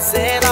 said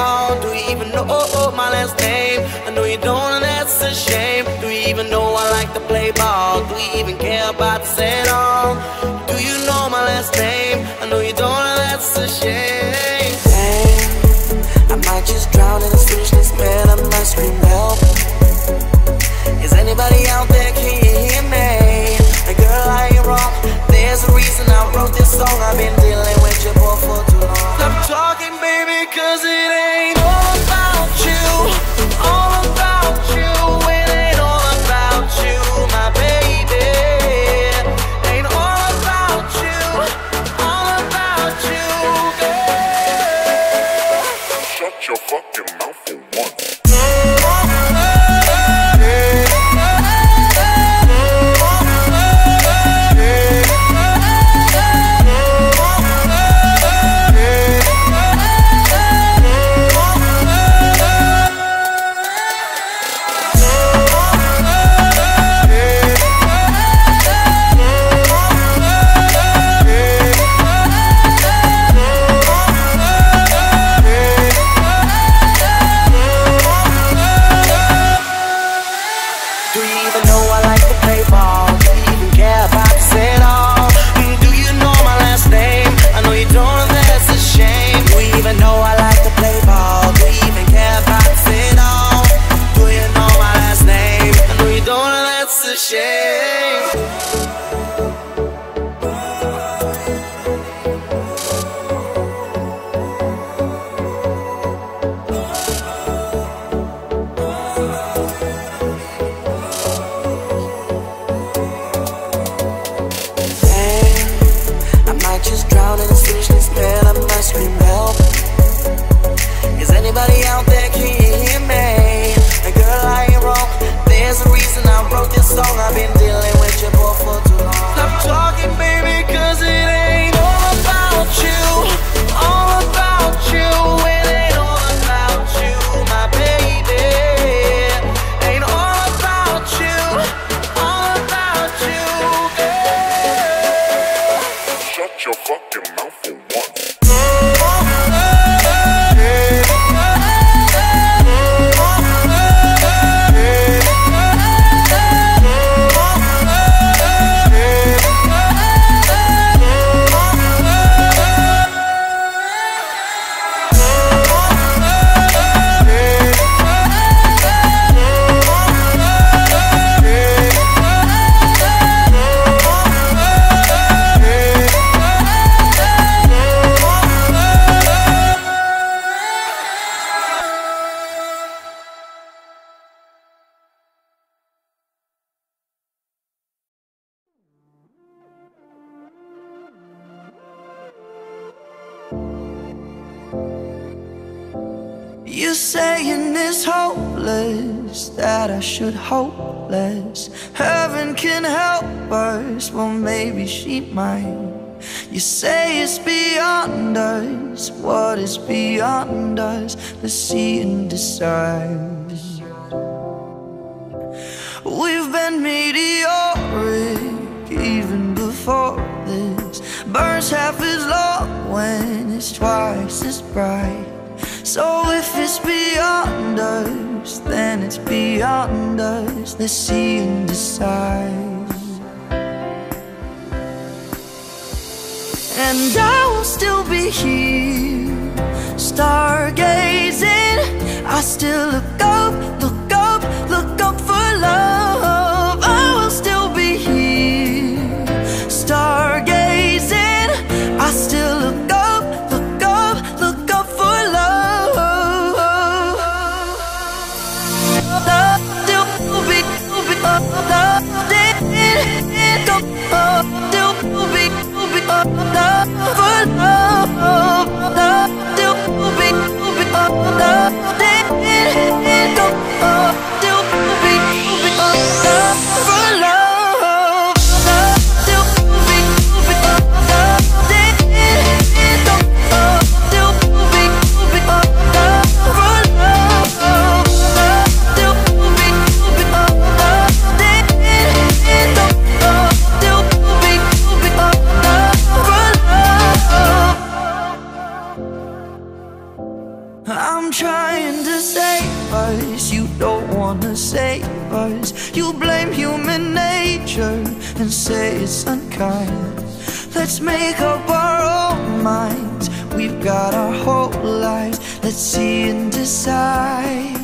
You're saying it's hopeless That I should hope less. Heaven can help us Well, maybe she might. You say it's beyond us What is beyond us? Let's see and decide We've been meteoric Even before this. Burns half as long When it's twice as bright. So if it's beyond us, then it's beyond us. Let's see and decide. And I will still be here, stargazing. I still look up, look Let's make up our own minds. We've got our whole lives. Let's see and decide.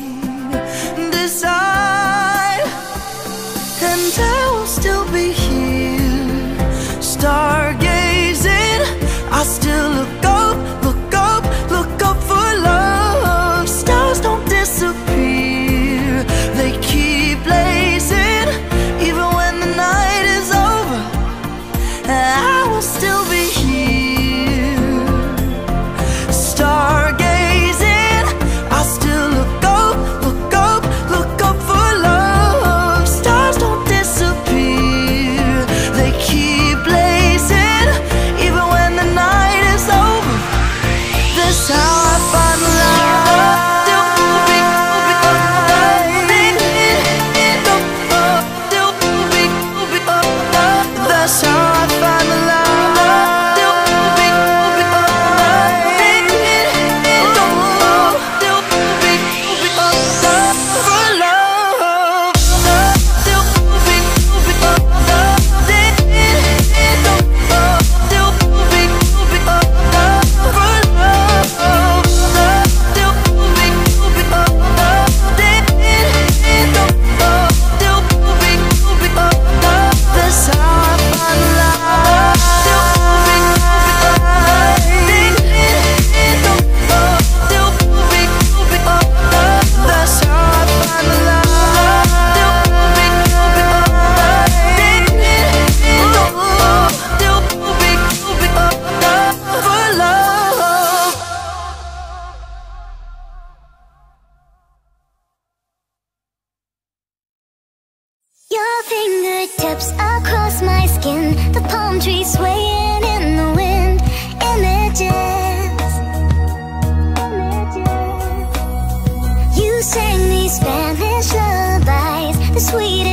the sweet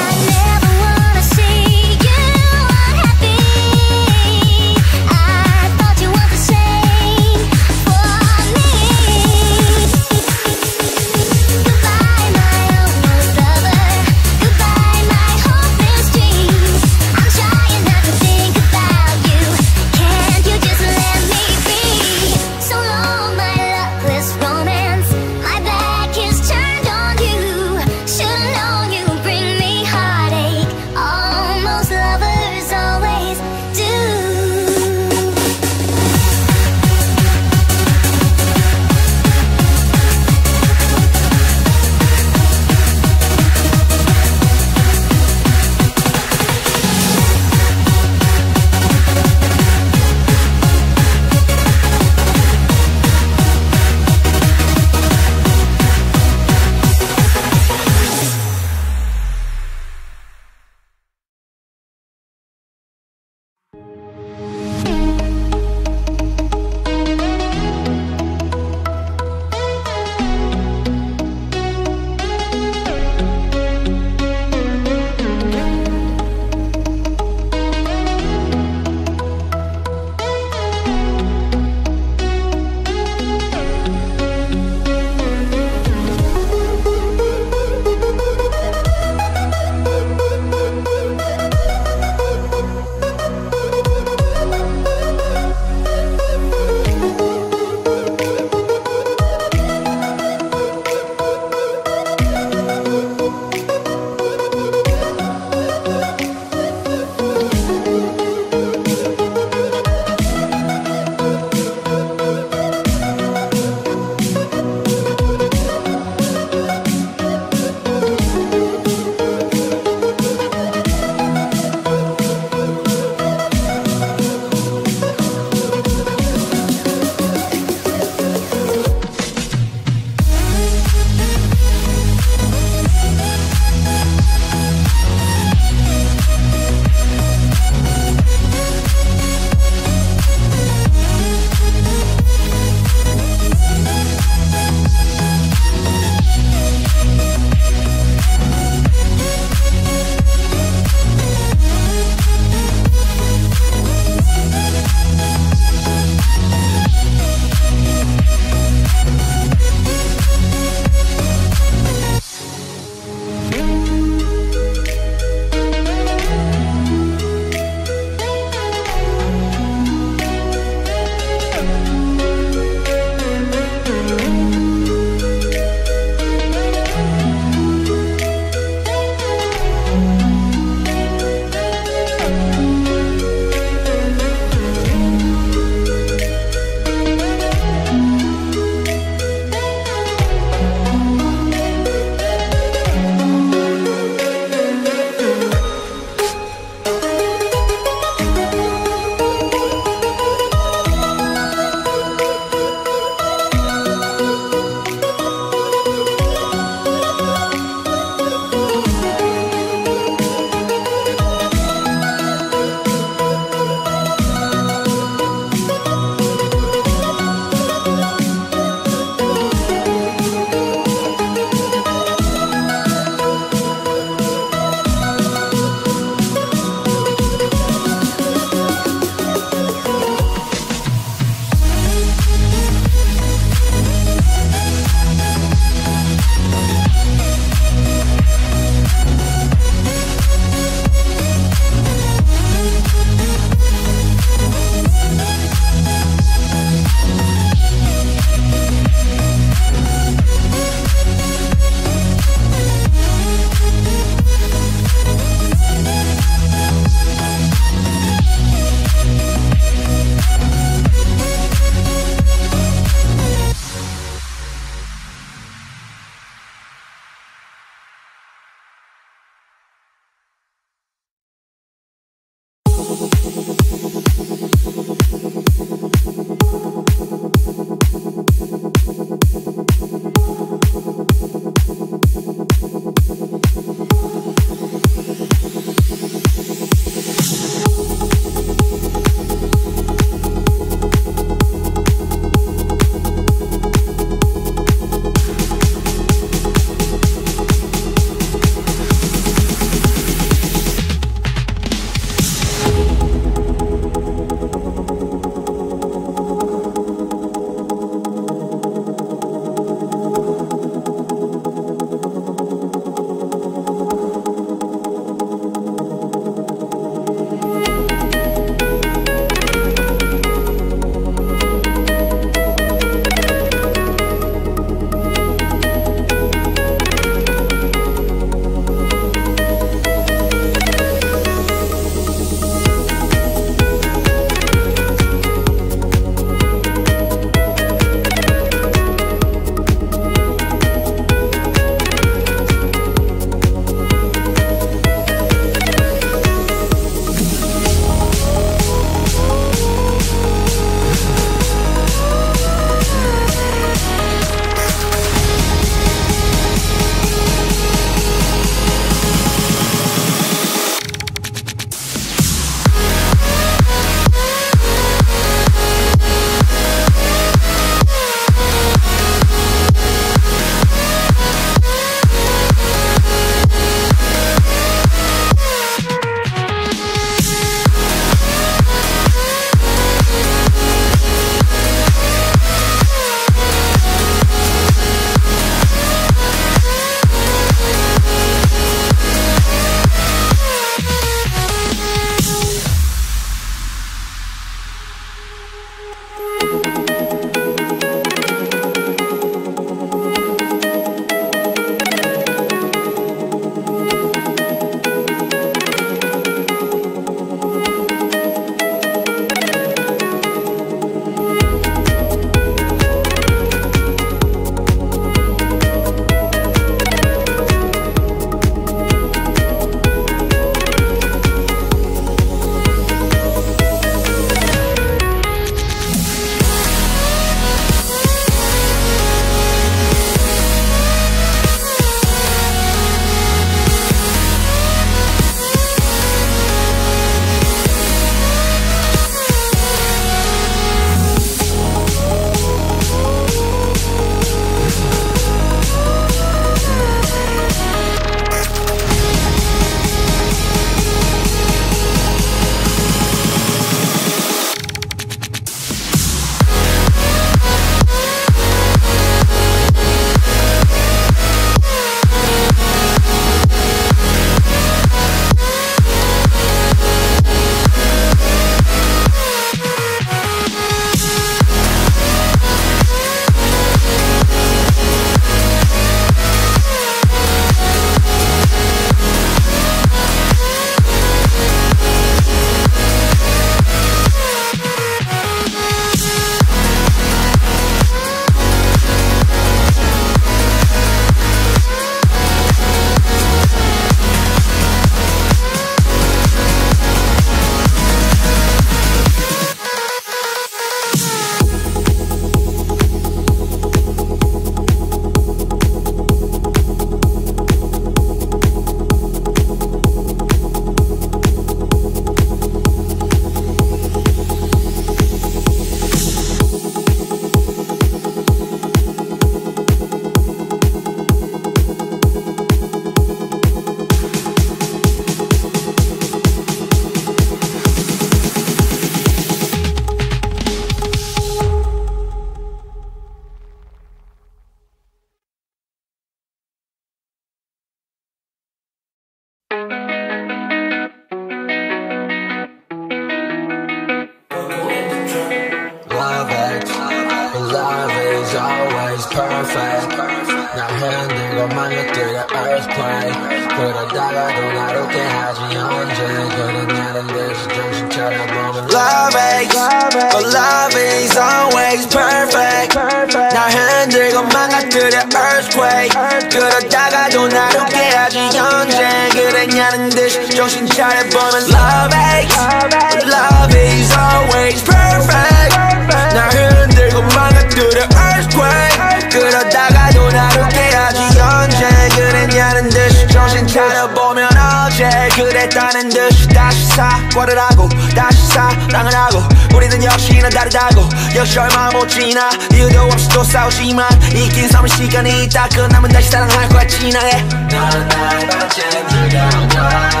지나 이유도 없이 또 싸우지만 있긴 삼을 시간이 있다 끝나면 다시 사랑할 거야 진하게 넌 나의 반쯤 즐거운 걸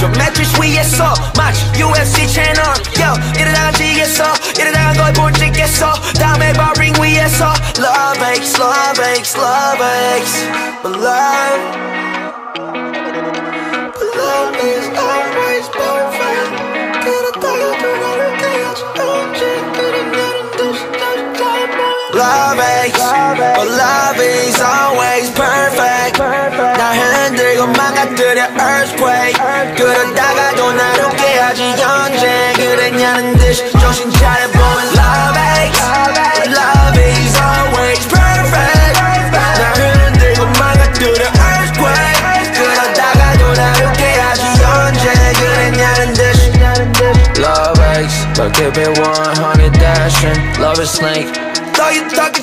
저 매트리스 위에서 마치 UFC 채널 Yo 이러다가 지겠어 이러다가 걸 못 찍겠어 다음에 바링 위에서 Love aches, love aches, love aches But love but love is always perfect 날 흔들고 망가뜨려 earthquake 그러다가도 날 웃게 하지 언제 그랬냐는 듯이 정신 차려보면 Love aches, but love is always perfect 날 흔들고 망가뜨려 earthquake 그러다가도 날 웃게 하지 언제 그랬냐는 듯이 Love aches, but keep it 100 dashing Love is snake Though you talking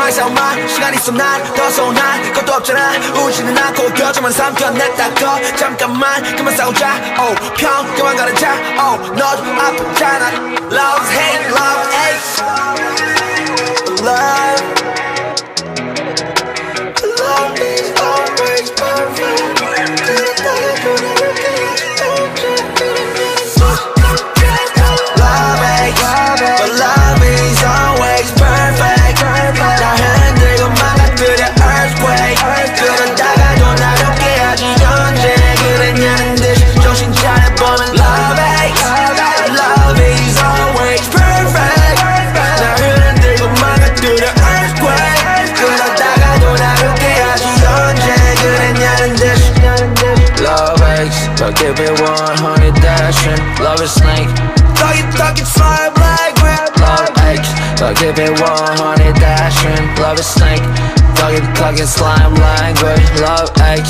belong to you my sound my 시간 있어 난더 서운한 것도 없잖아 우지는 않고 겨져만 삼켜냈다 거 잠깐만 그만 싸우자 oh 평 그만 가르자 oh 너도 아프잖아 Love hate love aches love Love is always perfect. but keep it 100 dashing Love is snake. Though you talking slime like whip Love aches, but keep it 100 dashing Love is snake. Talking, talking slime language Love aches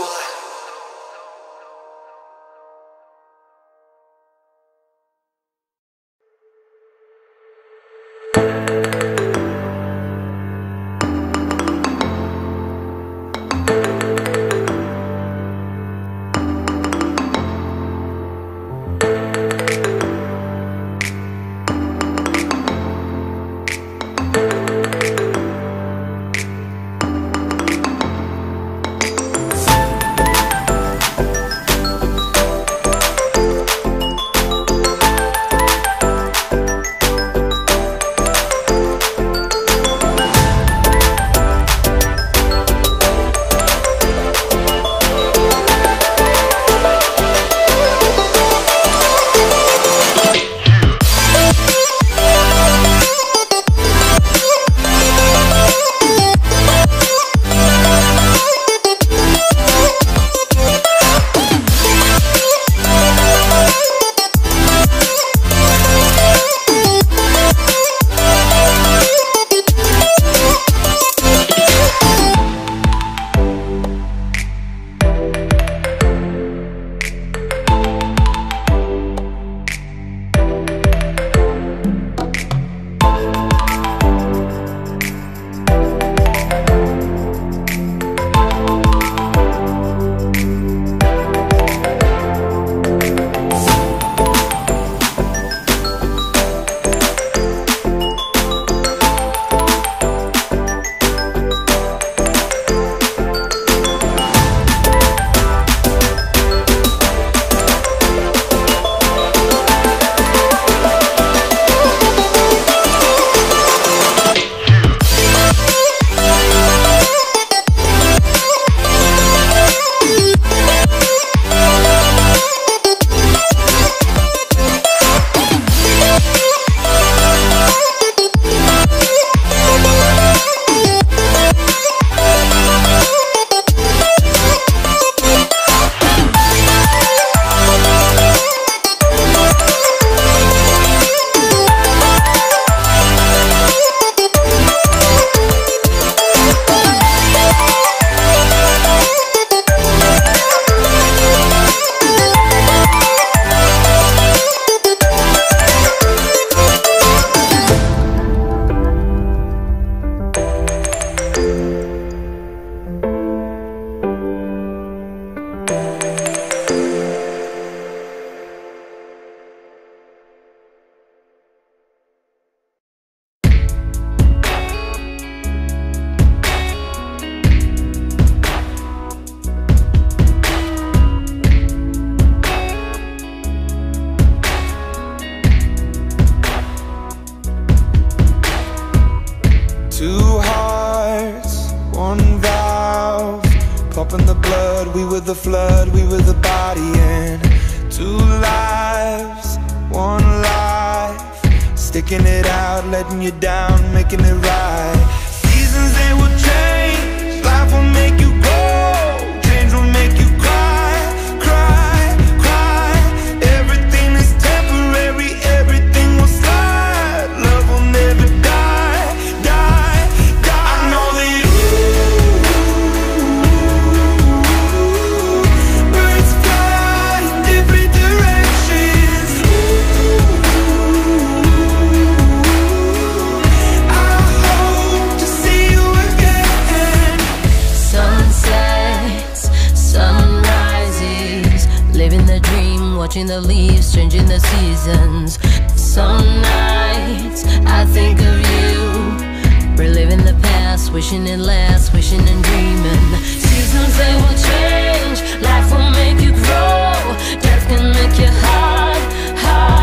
years, changing the seasons. Some nights I think of you, reliving the past, wishing it lasts, wishing and dreaming. Seasons they will change, life will make you grow, death can make your heart hard.